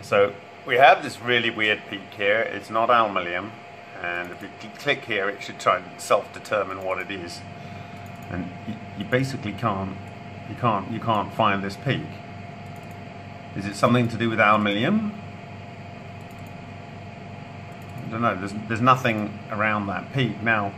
So we have this really weird peak here. It's not aluminium, and if you click here, it should try and self-determine what it is. And you, you basically can't, you can't, you can't find this peak. Is it something to do with aluminium? I don't know. There's there's nothing around that peak now.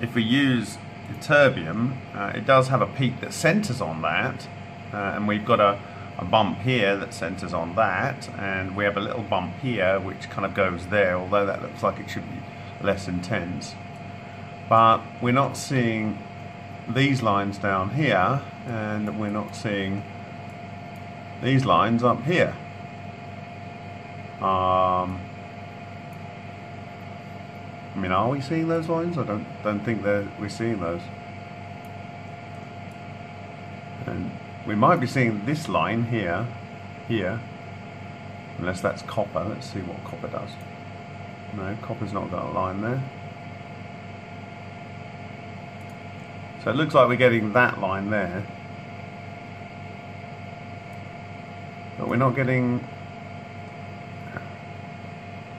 If we use terbium, uh, it does have a peak that centers on that, uh, and we've got a a bump here that centers on that and we have a little bump here which kind of goes there although that looks like it should be less intense. But we're not seeing these lines down here and we're not seeing these lines up here. Um, I mean are we seeing those lines? I don't don't think that we're seeing those. And we might be seeing this line here, here, unless that's copper. Let's see what copper does. No, copper's not got a line there. So it looks like we're getting that line there. But we're not getting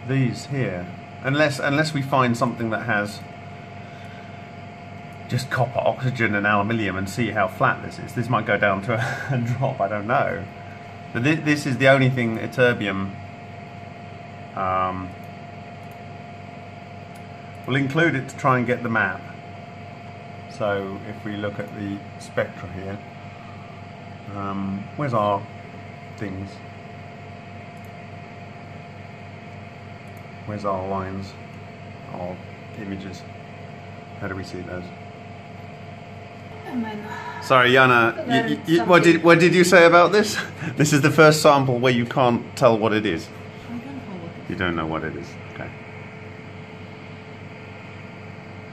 these here. Unless unless we find something that has just copper, oxygen and aluminium and see how flat this is. This might go down to a drop, I don't know. But this, this is the only thing ytterbium um, we'll include it to try and get the map. So if we look at the spectra here, um, where's our things? Where's our lines, our images? How do we see those? Sorry, Yana. You, you, what did what did you say about this? This is the first sample where you can't tell what it is. You don't know what it is. Okay.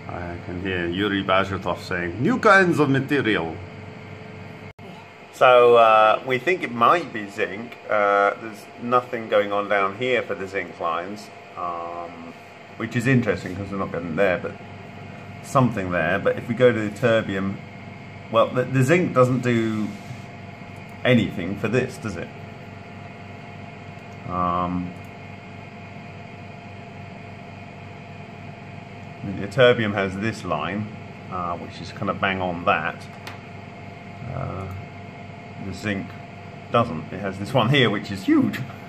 I can hear Yuri Bazhutov saying new kinds of material. So uh, we think it might be zinc. Uh, there's nothing going on down here for the zinc lines, um, which is interesting because we're not getting there, but something there. But if we go to the terbium well, the, the zinc doesn't do anything for this, does it? Um, the terbium has this line, uh, which is kind of bang on that. Uh, the zinc doesn't. It has this one here, which is huge.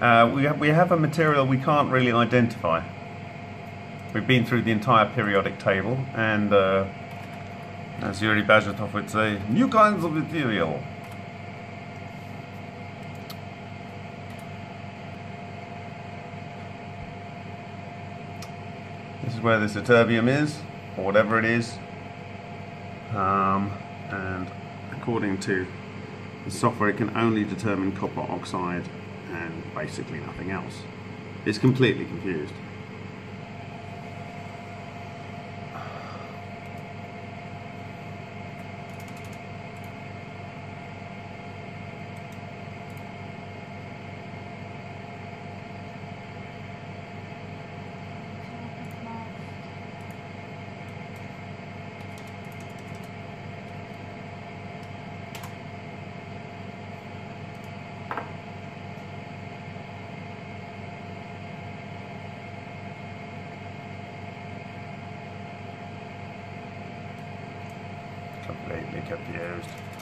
uh, we, have, we have a material we can't really identify. We've been through the entire periodic table and uh, as Yuri Bazhutov would say, new kinds of material. This is where this ytterbium is, or whatever it is. Um, and according to the software, it can only determine copper oxide and basically nothing else. It's completely confused. Completely confused.